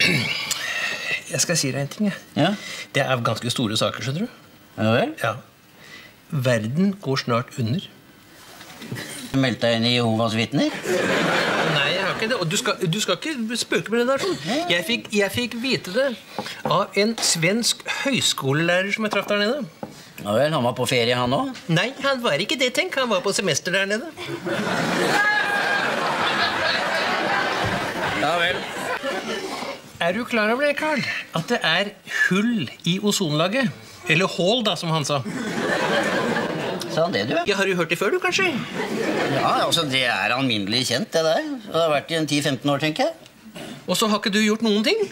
Jeg skal si deg en ting. jeg. Ja, Det er ganske store saker, skjønner du. ja vel. Ja. Verden går snart under. Meldte deg inn i Jehovas vitner? Nei, jeg har ikke det. Og du skal, du skal ikke spøke med det der. sånn. Jeg fikk, jeg fikk vite det av en svensk høyskolelærer som jeg traff der nede. Ja vel, Han var på ferie, han òg? Nei, han var ikke det, tenk. Han var på semester der nede. Ja vel. Er du klar over det, Carl? At det er hull i ozonlaget? Eller hull, da, som han sa. Sa han det, du? Ja, Har du hørt det før, du, kanskje? Ja, altså Det er alminnelig kjent, det der. Det har vært i en 10-15 år, tenker jeg. Og så har ikke du gjort noen ting?